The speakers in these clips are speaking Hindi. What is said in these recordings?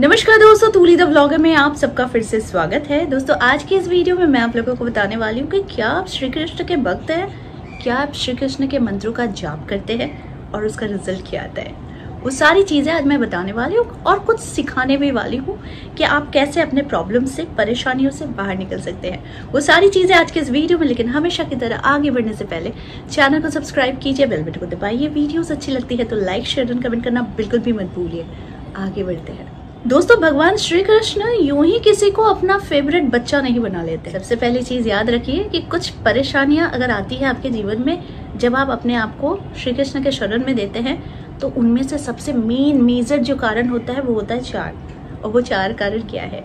नमस्कार दोस्तों, तूली द ब्लॉगर में आप सबका फिर से स्वागत है। दोस्तों, आज की इस वीडियो में मैं आप लोगों को बताने वाली हूँ कि क्या आप श्री कृष्ण के भक्त हैं, क्या आप श्री कृष्ण के मंत्रों का जाप करते हैं और उसका रिज़ल्ट क्या आता है। वो सारी चीज़ें आज मैं बताने वाली हूँ और कुछ सिखाने भी वाली हूँ कि आप कैसे अपने प्रॉब्लम से, परेशानियों से बाहर निकल सकते हैं। वो सारी चीज़ें आज के इस वीडियो में, लेकिन हमेशा की तरह आगे बढ़ने से पहले चैनल को सब्सक्राइब कीजिए बेल बटन को दबाइए। वीडियोस अच्छी लगती है तो लाइक शेयर एंड कमेंट करना बिल्कुल भी मत भूलिए। आगे बढ़ते हैं। दोस्तों, भगवान श्री कृष्ण यूँ ही किसी को अपना फेवरेट बच्चा नहीं बना लेते। सबसे पहली चीज़ याद रखिए कि कुछ परेशानियाँ अगर आती है आपके जीवन में, जब आप अपने आप को श्री कृष्ण के शरण में देते हैं तो उनमें से सबसे मेन मेजर जो कारण होता है, वो होता है चार। और वो चार कारण क्या है?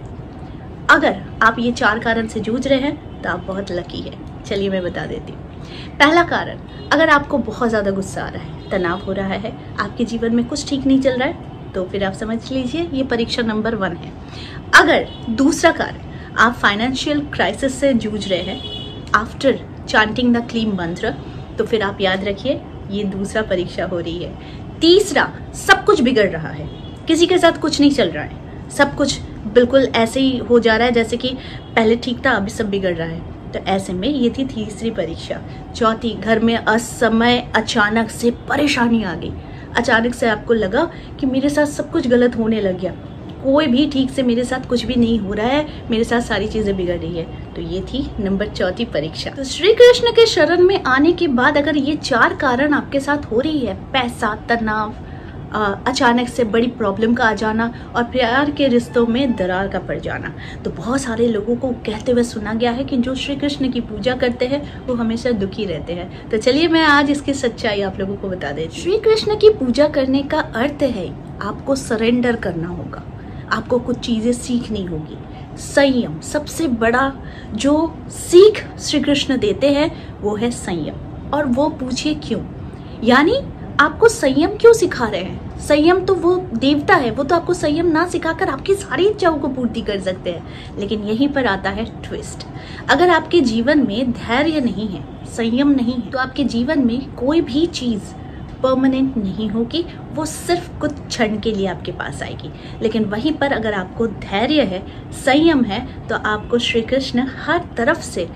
अगर आप ये चार कारण से जूझ रहे हैं तो आप बहुत लकी है। चलिए मैं बता देती हूँ। पहला कारण, अगर आपको बहुत ज़्यादा गुस्सा आ रहा है, तनाव हो रहा है, आपके जीवन में कुछ ठीक नहीं चल रहा है तो फिर आप समझ लीजिए, ये परीक्षा नंबर वन है। अगर दूसरा कारण आप फाइनेंशियल क्राइसिस से जूझ रहे हैं आफ्टर चांटिंग द क्लीन मंत्र तो फिर आप याद रखिए, ये दूसरा परीक्षा हो रही है। तीसरा, सब कुछ बिगड़ रहा है। किसी के साथ कुछ नहीं चल रहा है। सब कुछ बिल्कुल ऐसे ही हो जा रहा है, जैसे कि पहले ठीक था, अभी सब बिगड़ रहा है। तो ऐसे में ये थी तीसरी परीक्षा। चौथी, घर में असमय अचानक से परेशानी आ गई। अचानक से आपको लगा कि मेरे साथ सब कुछ गलत होने लग गया। कोई भी ठीक से मेरे साथ कुछ भी नहीं हो रहा है, मेरे साथ सारी चीज़ें बिगड़ रही है। तो ये थी नंबर चौथी परीक्षा। तो श्री कृष्ण के शरण में आने के बाद अगर ये चार कारण आपके साथ हो रही है, पैसा, तनाव अचानक से बड़ी प्रॉब्लम का आ जाना और प्यार के रिश्तों में दरार का पड़ जाना। तो बहुत सारे लोगों को कहते हुए सुना गया है कि जो श्री कृष्ण की पूजा करते हैं, वो हमेशा दुखी रहते हैं। तो चलिए मैं आज इसकी सच्चाई आप लोगों को बता देती श्री कृष्ण की पूजा करने का अर्थ है, आपको सरेंडर करना होगा। आपको कुछ चीज़ें सीखनी होगी। संयम, सबसे बड़ा जो सीख श्री कृष्ण देते हैं, वो है संयम। और वो पूछिए क्यों? यानी आपको संयम क्यों सिखा रहे हैं? संयम तो वो देवता है, वो तो आपको संयम ना सिखाकर आपकी सारी इच्छाओं को पूर्ति कर सकते हैं। लेकिन यहीं पर आता है ट्विस्ट अगर आपके जीवन में धैर्य नहीं है, संयम नहीं है तो आपके जीवन में कोई भी चीज़ परमानेंट नहीं होगी, वो सिर्फ़ कुछ क्षण के लिए आपके पास आएगी। लेकिन वहीं पर अगर आपको धैर्य है, संयम है तो आपको श्री कृष्ण हर तरफ़ से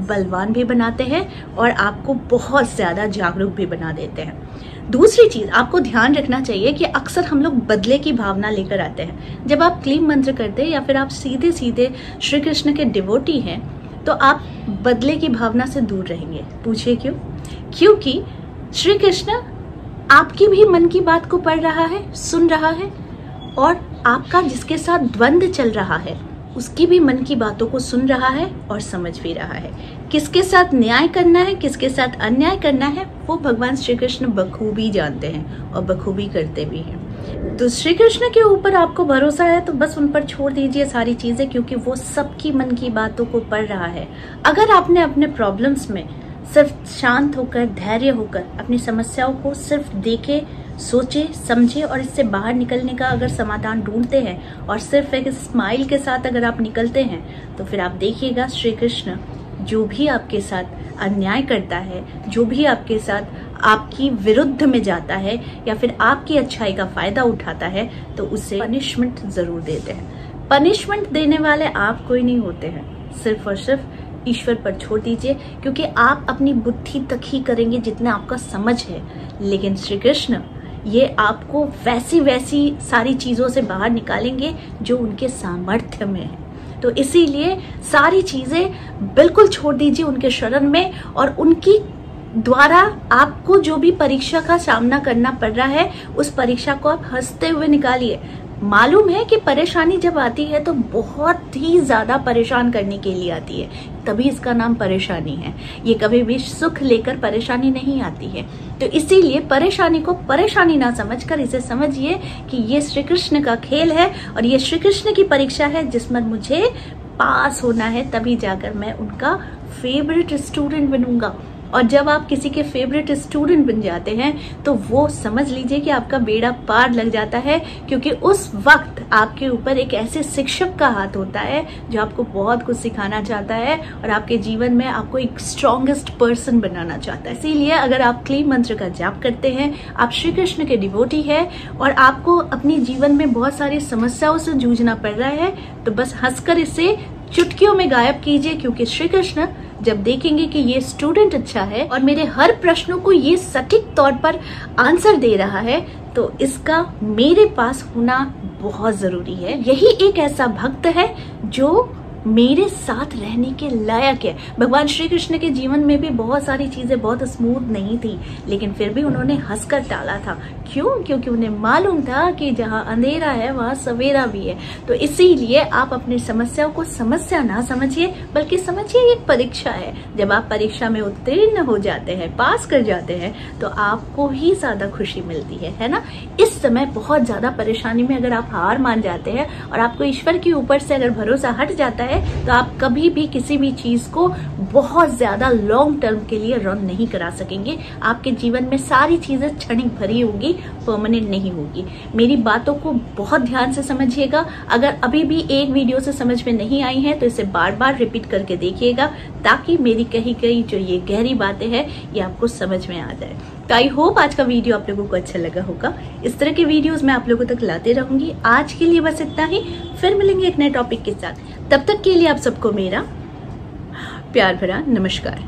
बलवान भी बनाते हैं और आपको बहुत ज़्यादा जागरूक भी बना देते हैं। दूसरी चीज़, आपको ध्यान रखना चाहिए कि अक्सर हम लोग बदले की भावना लेकर आते हैं। जब आप क्लीम मंत्र करते हैं या फिर आप सीधे सीधे श्री कृष्ण के डिवोटी हैं तो आप बदले की भावना से दूर रहेंगे। पूछिए क्यों? क्योंकि श्री कृष्ण आपकी भी मन की बात को पढ़ रहा है, सुन रहा है और आपका जिसके साथ द्वंद्व चल रहा है उसकी भी मन की बातों को सुन रहा है और समझ भी रहा है। किसके साथ न्याय करना है, किसके साथ अन्याय करना है, वो भगवान श्री कृष्ण बखूबी जानते हैं और बखूबी करते भी हैं। तो श्री कृष्ण के ऊपर आपको भरोसा है तो बस उन पर छोड़ दीजिए सारी चीज़ें, क्योंकि वो सबकी मन की बातों को पढ़ रहा है। अगर आपने अपने प्रॉब्लम्स में सिर्फ़ शांत होकर, धैर्य होकर, अपनी समस्याओं को सिर्फ़ देखे सोचे, समझे और इससे बाहर निकलने का अगर समाधान ढूंढते हैं और सिर्फ़ एक स्माइल के साथ अगर आप निकलते हैं तो फिर आप देखिएगा श्री कृष्ण जो भी आपके साथ अन्याय करता है, जो भी आपके साथ आपकी विरुद्ध में जाता है या फिर आपकी अच्छाई का फ़ायदा उठाता है तो उसे पनिशमेंट ज़रूर देते हैं। पनिशमेंट देने वाले आप कोई नहीं होते हैं। सिर्फ़ और सिर्फ़ ईश्वर पर छोड़ दीजिए, क्योंकि आप अपनी बुद्धि तक ही करेंगे जितना आपका समझ है। लेकिन श्री कृष्ण ये आपको वैसी वैसी सारी चीज़ों से बाहर निकालेंगे जो उनके सामर्थ्य में है। तो इसीलिए सारी चीज़ें बिल्कुल छोड़ दीजिए उनके शरण में और उनकी द्वारा आपको जो भी परीक्षा का सामना करना पड़ रहा है, उस परीक्षा को आप हँसते हुए निकालिए। मालूम है कि परेशानी जब आती है तो बहुत ही ज़्यादा परेशान करने के लिए आती है। तभी इसका नाम परेशानी है। ये कभी भी सुख लेकर परेशानी नहीं आती है। तो इसीलिए परेशानी को परेशानी ना समझकर इसे समझिए कि ये श्री कृष्ण का खेल है और ये श्री कृष्ण की परीक्षा है जिसमें मुझे पास होना है, तभी जाकर मैं उनका फेवरेट स्टूडेंट बनूँगा। और जब आप किसी के फेवरेट स्टूडेंट बन जाते हैं तो वो समझ लीजिए कि आपका बेड़ा पार लग जाता है, क्योंकि उस वक्त आपके ऊपर एक ऐसे शिक्षक का हाथ होता है, जो आपको बहुत कुछ सिखाना चाहता है और आपके जीवन में आपको एक स्ट्रॉन्गेस्ट पर्सन बनाना चाहता है। इसीलिए अगर आप क्ली मंत्र का जाप करते हैं, आप श्री कृष्ण के डिवोटी है और आपको अपने जीवन में बहुत सारी समस्याओं से जूझना पड़ रहा है तो बस हंसकर इसे चुटकियों में गायब कीजिए, क्योंकि श्री कृष्ण जब देखेंगे कि ये स्टूडेंट अच्छा है और मेरे हर प्रश्नों को ये सटीक तौर पर आंसर दे रहा है तो इसका मेरे पास होना बहुत ज़रूरी है। यही एक ऐसा भक्त है जो मेरे साथ रहने के लायक है। भगवान श्री कृष्ण के जीवन में भी बहुत सारी चीज़ें बहुत स्मूथ नहीं थी, लेकिन फिर भी उन्होंने हंसकर टाला था। क्यों? क्योंकि उन्हें मालूम था कि जहाँ अंधेरा है, वहाँ सवेरा भी है। तो इसीलिए आप अपनी समस्याओं को समस्या ना समझिए, बल्कि समझिए एक परीक्षा है। जब आप परीक्षा में उत्तीर्ण हो जाते हैं, पास कर जाते हैं तो आपको ही ज़्यादा खुशी मिलती है है ना? इस समय बहुत ज़्यादा परेशानी में अगर आप हार मान जाते हैं और आपको ईश्वर के ऊपर से अगर भरोसा हट जाता है तो आप कभी भी किसी भी चीज़ को बहुत ज़्यादा लॉन्ग टर्म के लिए रन नहीं करा सकेंगे। आपके जीवन में सारी चीज़ें क्षणिक भरी होगी परमानेंट नहीं होगी। मेरी बातों को बहुत ध्यान से समझिएगा। अगर अभी भी एक वीडियो से समझ में नहीं आई है तो इसे बार बार रिपीट करके देखिएगा, ताकि मेरी कही गई जो ये गहरी बातें हैं, ये आपको समझ में आ जाए। तो आई होप आज का वीडियो आप लोगों को अच्छा लगा होगा। इस तरह के वीडियोस मैं आप लोगों तक लाते रहूँगी। आज के लिए बस इतना ही। फिर मिलेंगे एक नए टॉपिक के साथ। तब तक के लिए आप सबको मेरा प्यार भरा नमस्कार।